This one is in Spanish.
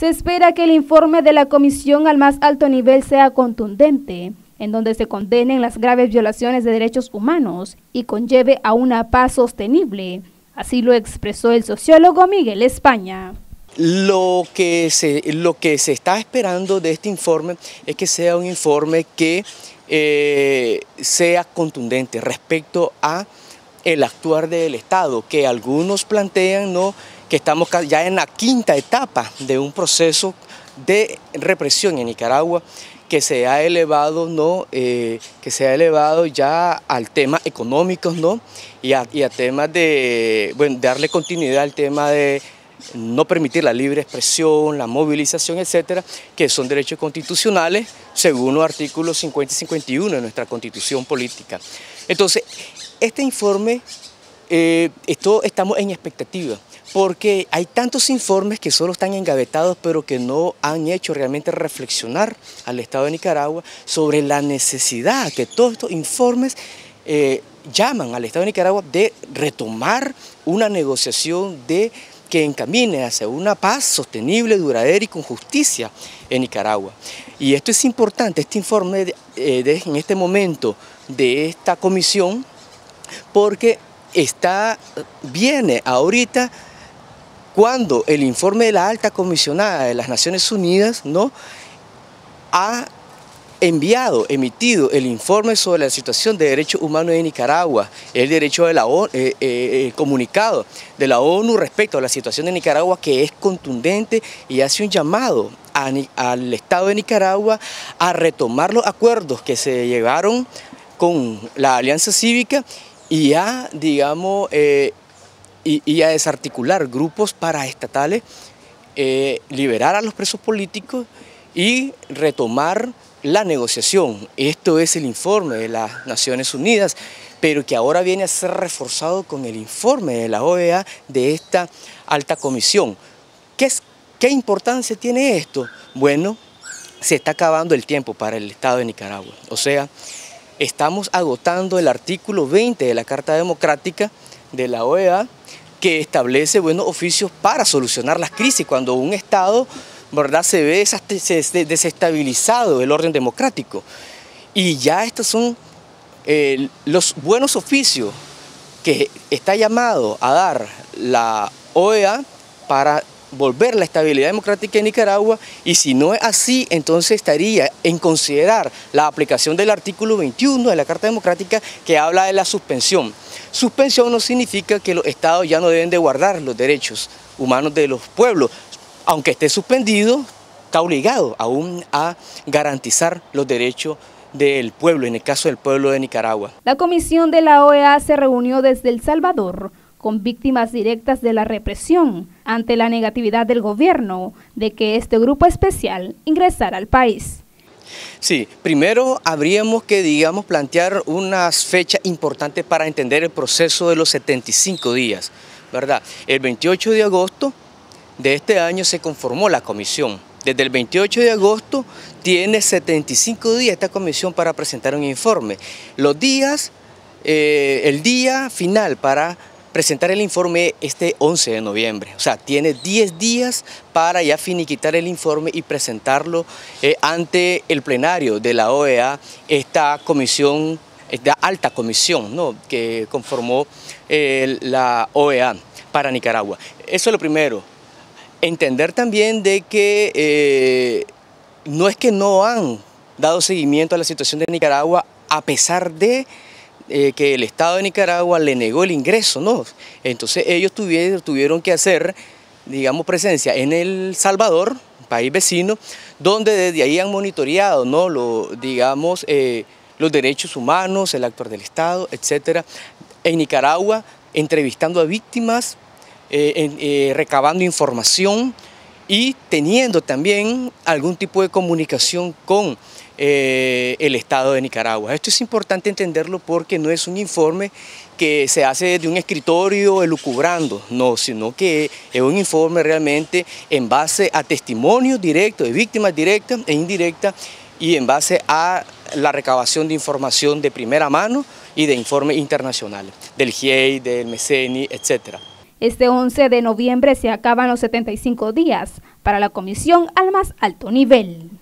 Se espera que el informe de la comisión al más alto nivel sea contundente, en donde se condenen las graves violaciones de derechos humanos y conlleve a una paz sostenible. Así lo expresó el sociólogo Miguel España. Lo que, se, lo que se está esperando de este informe es que sea un informe que eh, sea contundente respecto a el actuar del Estado, que algunos plantean ¿no? Que estamos ya en la quinta etapa de un proceso de represión en Nicaragua que se ha elevado, ¿no? Eh, que se ha elevado ya al tema económico ¿no? y, a, y a temas de bueno, darle continuidad al tema de no permitir la libre expresión, la movilización, etcétera, que son derechos constitucionales según los artículos 50 y 51 de nuestra constitución política. Entonces, este informe, eh, esto, estamos en expectativa, porque hay tantos informes que solo están engavetados, pero que no han hecho realmente reflexionar al Estado de Nicaragua sobre la necesidad que todos estos informes eh, llaman al Estado de Nicaragua de retomar una negociación de que encamine hacia una paz sostenible, duradera y con justicia en Nicaragua. Y esto es importante, este informe eh, en este momento de esta comisión, porque está, viene ahorita cuando el informe de la alta comisionada de las Naciones Unidas ¿no? ha enviado, emitido el informe sobre la situación de derechos humanos en Nicaragua, el derecho de la eh, eh, comunicado de la ONU respecto a la situación de Nicaragua que es contundente y hace un llamado al Estado de Nicaragua a retomar los acuerdos que se llevaron con la Alianza Cívica y a, digamos, eh, y, a desarticular grupos paraestatales, liberar a los presos políticos y retomar la negociación. Esto es el informe de las Naciones Unidas, pero que ahora viene a ser reforzado con el informe de la OEA de esta alta comisión. ¿Qué, qué importancia tiene esto? Bueno, se está acabando el tiempo para el Estado de Nicaragua. O sea, estamos agotando el artículo 20 de la Carta Democrática de la OEA que establece buenos oficios para solucionar las crisis cuando un Estado ¿verdad? se ve desestabilizado el orden democrático. Y ya estos son eh, los buenos oficios que está llamado a dar la OEA para volver la estabilidad democrática en Nicaragua y si no es así, entonces estaría en considerar la aplicación del artículo 21 de la Carta Democrática que habla de la suspensión. Suspensión no significa que los estados ya no deben de guardar los derechos humanos de los pueblos, aunque esté suspendido, está obligado aún a garantizar los derechos del pueblo, en el caso del pueblo de Nicaragua. La comisión de la OEA se reunió desde El Salvador con víctimas directas de la represión ante la negatividad del gobierno de que este grupo especial ingresara al país. Sí, primero habríamos que, digamos, plantear unas fechas importantes para entender el proceso de los 75 días, ¿verdad? El 28 de agosto de este año se conformó la comisión. Desde el 28 de agosto tiene 75 días esta comisión para presentar un informe. Los días, eh, el día final para presentar el informe este 11 de noviembre. O sea, tiene 10 días para ya finiquitar el informe y presentarlo eh, ante el plenario de la OEA, esta comisión, esta alta comisión ¿no? que conformó eh, la OEA para Nicaragua. Eso es lo primero entender también de que eh, no es que no han dado seguimiento a la situación de Nicaragua a pesar de eh, que el Estado de Nicaragua le negó el ingreso, ¿no? Entonces ellos tuvieron, que hacer, digamos, presencia en El Salvador, país vecino, donde desde ahí han monitoreado, ¿no? Lo, digamos, eh, los derechos humanos, el actor del Estado, etcétera. En Nicaragua, entrevistando a víctimas, eh, recabando información y teniendo también algún tipo de comunicación con eh, el Estado de Nicaragua. Esto es importante entenderlo porque no es un informe que se hace desde un escritorio elucubrando, no, sino que es un informe realmente en base a testimonios directos de víctimas directas e indirectas y en base a la recabación de información de primera mano y de informes internacionales, del GIEI, del MECENI, etc. Este 11 de noviembre se acaban los 75 días para la comisión al más alto nivel.